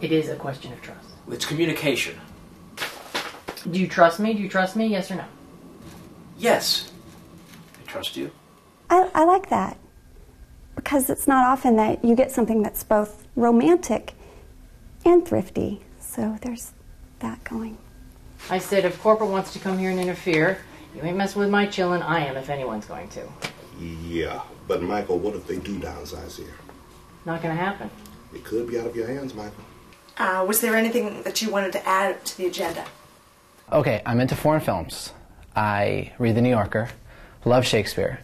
It is a question of trust. It's communication. Do you trust me? Do you trust me? Yes or no? Yes. I trust you. I, I like that because it's not often that you get something that's both romantic and thrifty. So there's that going. I said if corporate wants to come here and interfere, you ain't messing with my chillin'. I am if anyone's going to. Yeah, but Michael, what if they do downsize here? Not gonna happen. It could be out of your hands, Michael. Uh, was there anything that you wanted to add to the agenda? Okay, I'm into foreign films. I read The New Yorker, love Shakespeare,